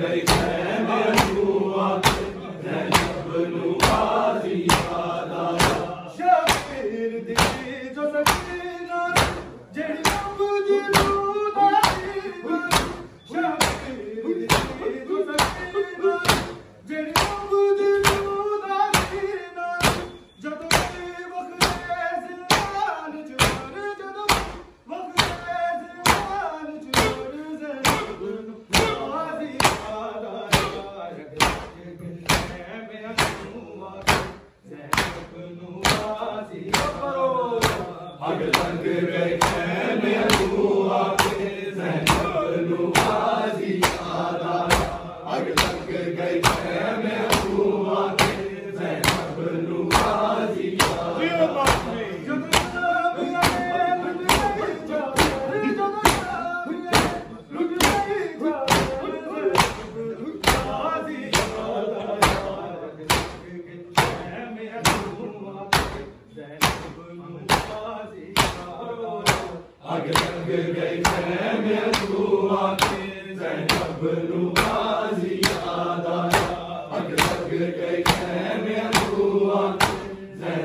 Thank you. Hey, गई जय में दुआ के जय बबलू बाजी याद आया अग लग गई जय में दुआ के जय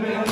Amin.